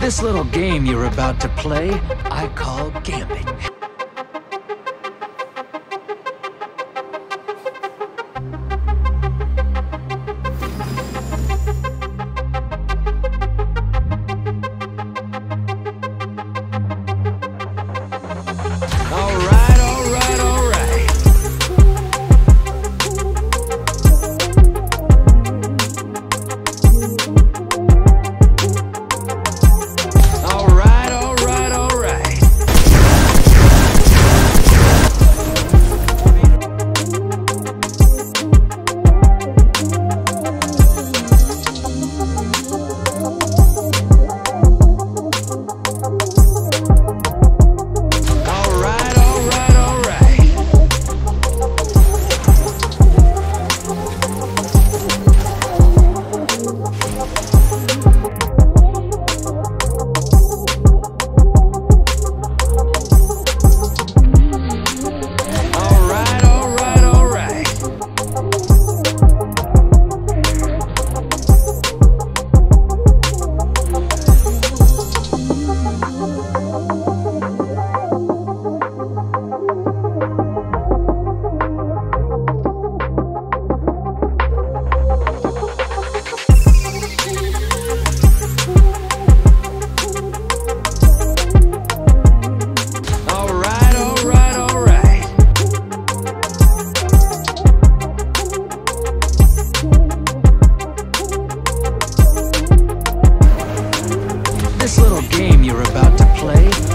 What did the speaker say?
This little game you're about to play, I call gambit. play.